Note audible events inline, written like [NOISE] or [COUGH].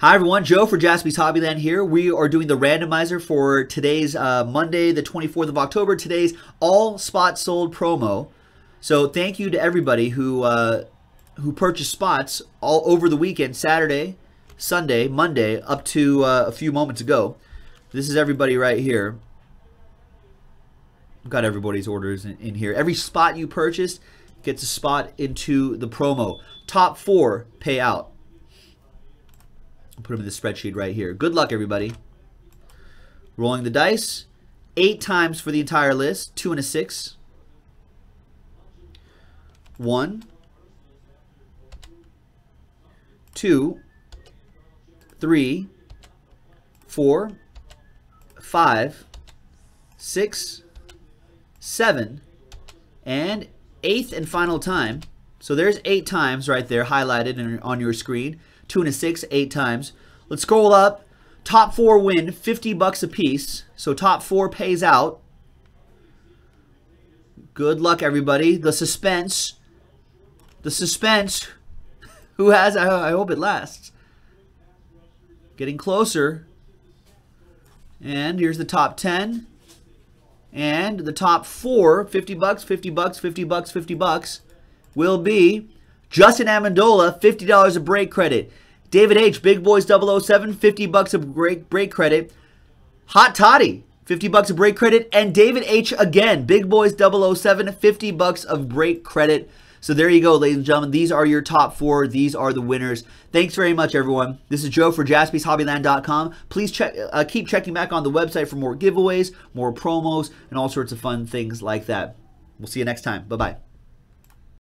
Hi everyone, Joe for Jaspy's Hobbyland here. We are doing the randomizer for today's uh, Monday, the 24th of October. Today's all spot sold promo. So thank you to everybody who uh, who purchased spots all over the weekend, Saturday, Sunday, Monday, up to uh, a few moments ago. This is everybody right here. I've got everybody's orders in, in here. Every spot you purchased gets a spot into the promo. Top four pay out. I'll put them in the spreadsheet right here. Good luck, everybody. Rolling the dice. Eight times for the entire list. Two and a six. One. Two. Three. Four. Five. Six. Seven. And eighth and final time. So there's eight times right there highlighted on your screen two and a six, eight times. Let's scroll up. Top four win, 50 bucks a piece. So top four pays out. Good luck, everybody. The suspense. The suspense. [LAUGHS] Who has? I, hope it lasts. Getting closer. And here's the top 10. And the top four, 50 bucks, 50 bucks, 50 bucks, 50 bucks, will be Justin Amendola, $50 of break credit. David H, Big Boys 007, 50 bucks of break, break credit. Hot Toddy, 50 bucks of break credit. And David H again, Big Boys 007, 50 bucks of break credit. So there you go, ladies and gentlemen. These are your top four. These are the winners. Thanks very much, everyone. This is Joe for JaspysHobbyland.com. Please check, uh, keep checking back on the website for more giveaways, more promos, and all sorts of fun things like that. We'll see you next time. Bye-bye.